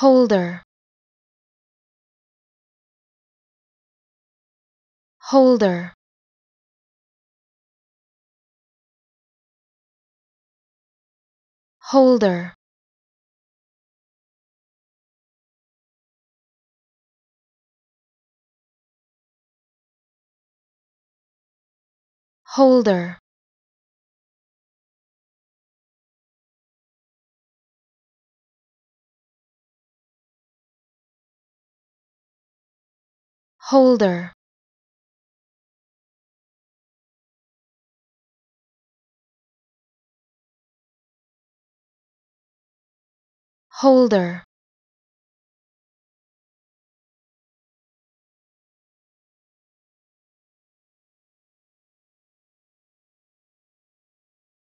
holder. Holder. Holder. Holder holder. Holder